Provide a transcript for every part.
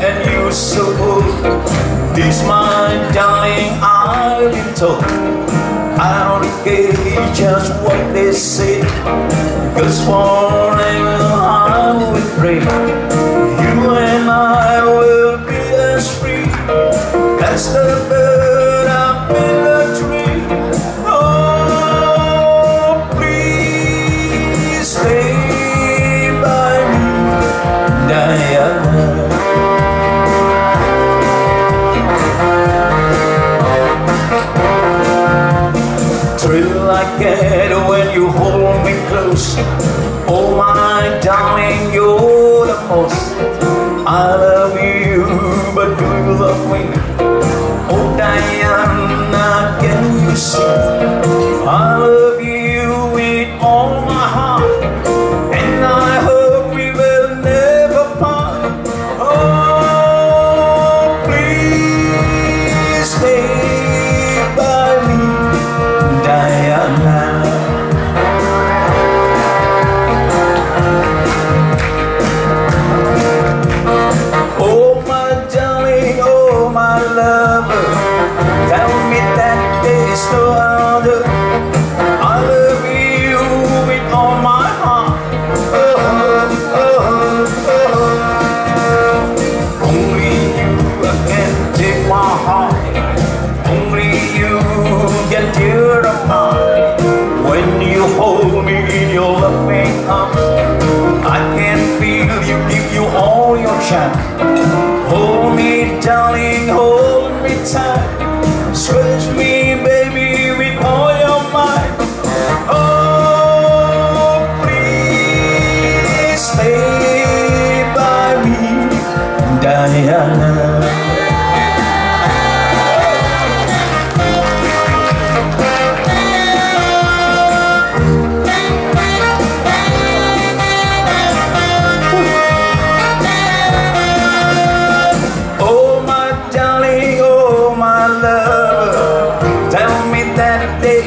and you're so old. This, my darling, I've been told. I don't care just what they say, cause forever I will pray. You and I will be as free as the bird I get when you hold me close. Oh my darling, you're the most. No. I love you with all my heart. Oh, oh, oh. Only you can take my heart. Only you can tear apart when you hold me in your loving arms. I can feel you give you all your chance. Hold me, darling, hold me tight. Stretch me, baby,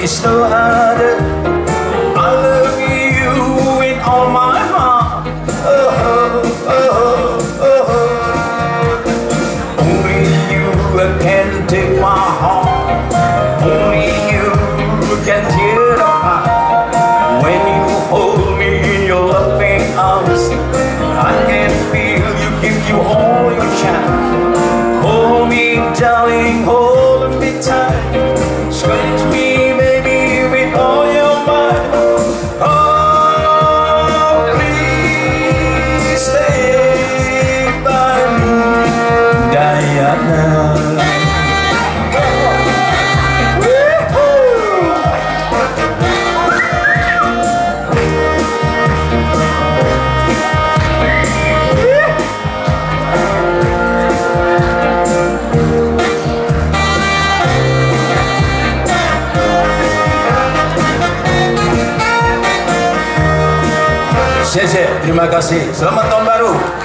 is no other. I love you with all my heart. Oh, oh, oh, oh. Only you can take my heart. Only you can tear it apart. When you hold me in your loving arms, I can feel you give you all Terima kasih. Selamat tahun baru.